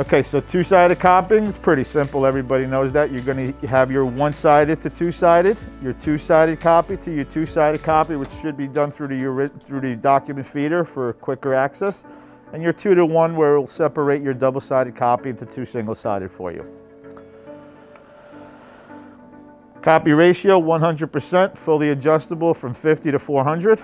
Okay, so two-sided copying is pretty simple. Everybody knows that. You're going to have your one-sided to two-sided, your two-sided copy to your two-sided copy, which should be done through the through the document feeder for quicker access, and your two to one, where it will separate your double-sided copy into two single-sided for you. Copy ratio 100%, fully adjustable from 50 to 400.